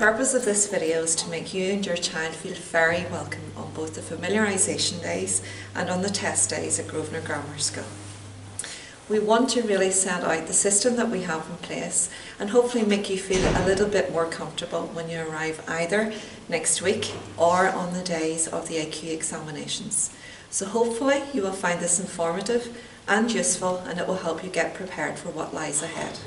purpose of this video is to make you and your child feel very welcome on both the familiarisation days and on the test days at Grosvenor Grammar School. We want to really set out the system that we have in place and hopefully make you feel a little bit more comfortable when you arrive either next week or on the days of the AQE examinations. So hopefully you will find this informative and useful and it will help you get prepared for what lies ahead.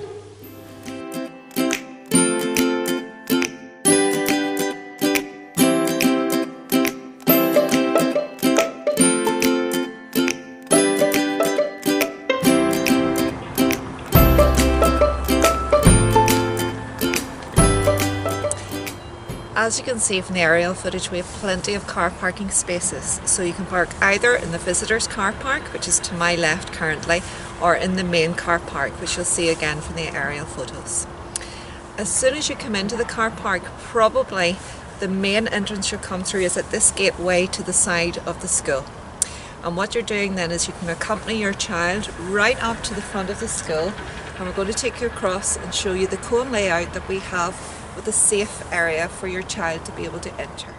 As you can see from the aerial footage, we have plenty of car parking spaces. So you can park either in the visitors car park, which is to my left currently, or in the main car park, which you'll see again from the aerial photos. As soon as you come into the car park, probably the main entrance you'll come through is at this gateway to the side of the school. And what you're doing then is you can accompany your child right up to the front of the school and we're going to take you across and show you the cone layout that we have with a safe area for your child to be able to enter.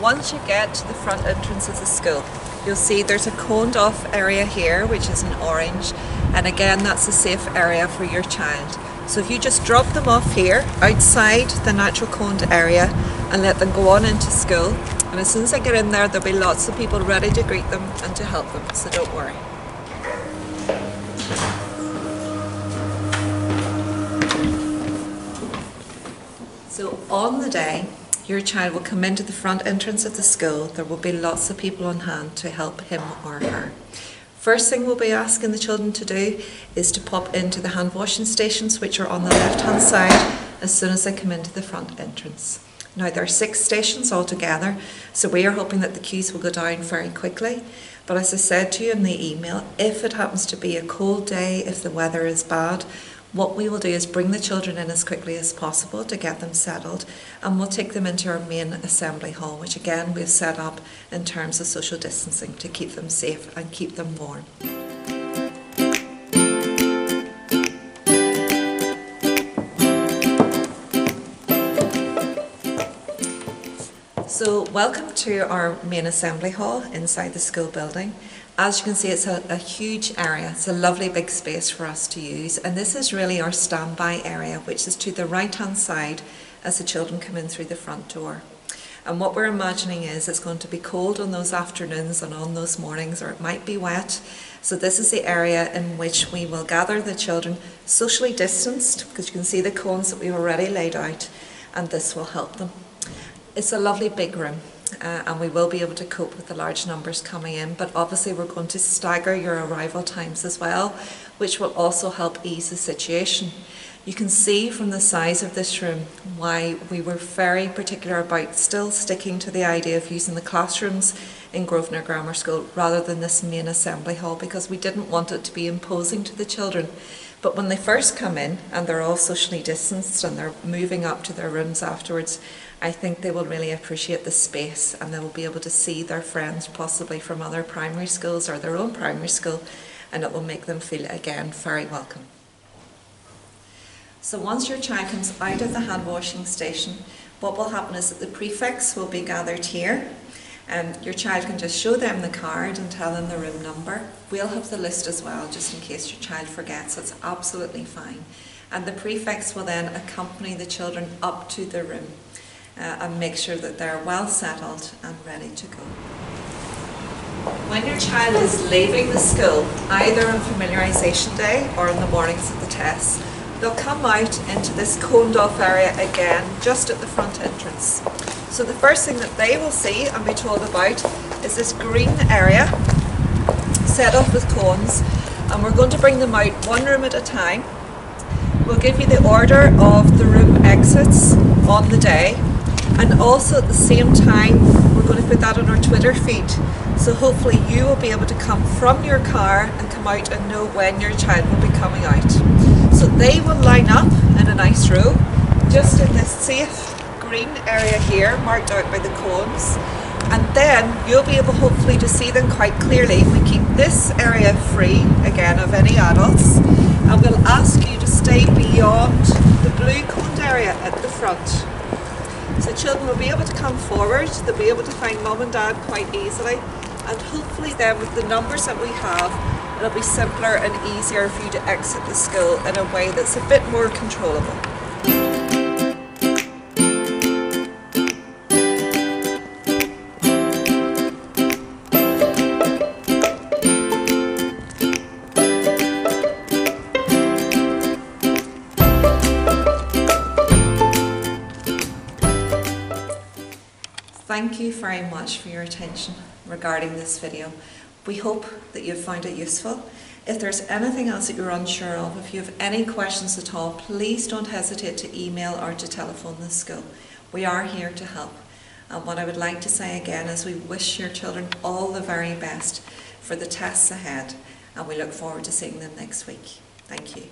Once you get to the front entrance of the school, you'll see there's a coned off area here, which is in orange, and again, that's a safe area for your child. So if you just drop them off here, outside the natural coned area, and let them go on into school, and as soon as they get in there, there'll be lots of people ready to greet them and to help them, so don't worry. So on the day, your child will come into the front entrance of the school. There will be lots of people on hand to help him or her. First thing we'll be asking the children to do is to pop into the hand washing stations, which are on the left hand side, as soon as they come into the front entrance. Now, there are six stations altogether, so we are hoping that the queues will go down very quickly. But as I said to you in the email, if it happens to be a cold day, if the weather is bad, what we will do is bring the children in as quickly as possible to get them settled and we'll take them into our main assembly hall which again we've set up in terms of social distancing to keep them safe and keep them warm. So welcome to our main assembly hall inside the school building. As you can see, it's a, a, huge area. It's a lovely big space for us to use. And this is really our standby area, which is to the right-hand side as the children come in through the front door. And what we're imagining is it's going to be cold on those afternoons and on those mornings, or it might be wet. So this is the area in which we will gather the children socially distanced, because you can see the cones that we've already laid out, and this will help them. It's a lovely big room uh, and we will be able to cope with the large numbers coming in. But obviously, we're going to stagger your arrival times as well, which will also help ease the situation. You can see from the size of this room why we were very particular about still sticking to the idea of using the classrooms in Grosvenor Grammar School rather than this main assembly hall because we didn't want it to be imposing to the children. But when they first come in and they're all socially distanced and they're moving up to their rooms afterwards, I think they will really appreciate the space and they will be able to see their friends possibly from other primary schools or their own primary school and it will make them feel again very welcome. So once your child comes out of the hand washing station, what will happen is that the prefects will be gathered here and your child can just show them the card and tell them the room number. We'll have the list as well just in case your child forgets, it's absolutely fine. And the prefects will then accompany the children up to the room Uh, and make sure that they're well settled and ready to go. When your child is leaving the school, either on familiarisation day or in the mornings of the tests, they'll come out into this coned off area again, just at the front entrance. So the first thing that they will see and be told about is this green area set off with cones and we're going to bring them out one room at a time. We'll give you the order of the room exits on the day and also at the same time we're going to put that on our Twitter feed so hopefully you will be able to come from your car and come out and know when your child will be coming out. So they will line up in a nice row just in this safe green area here marked out by the cones and then you'll be able hopefully to see them quite clearly. We keep this area free again of any adults and we'll ask you to stay beyond the blue coned area at the front. So children will be able to come forward, they'll be able to find mum and dad quite easily and hopefully then with the numbers that we have it'll be simpler and easier for you to exit the school in a way that's a bit more controllable. Thank you very much for your attention regarding this video. We hope that you've found it useful. If there's anything else that you're unsure of, if you have any questions at all, please don't hesitate to email or to telephone the school. We are here to help. And what I would like to say again is we wish your children all the very best for the tests ahead and we look forward to seeing them next week. Thank you.